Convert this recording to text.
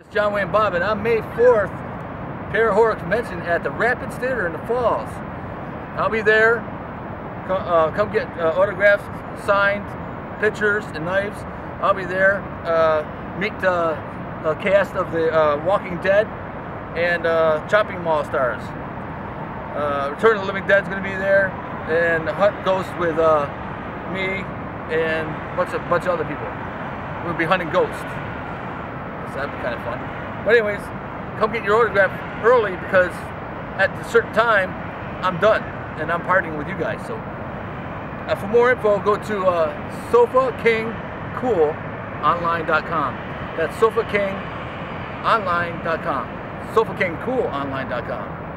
It's John Wayne Bobbitt. I'm May 4th, Parahorror Convention at the Rapids Theater in the Falls. I'll be there. Come, uh, come get uh, autographs, signed, pictures, and knives. I'll be there. Uh, meet the cast of the uh, Walking Dead and uh, Chopping Mall stars. Uh, Return of the Living Dead is going to be there, and Hunt Ghosts with me and a bunch of, bunch of other people. We'll be hunting ghosts. So that'd be kind of fun. But anyways, come get your autograph early because at a certain time, I'm done and I'm partying with you guys. So uh, for more info, go to uh, SofaKingCoolOnline.com. That's SofaKingOnline.com. SofaKingCoolOnline.com.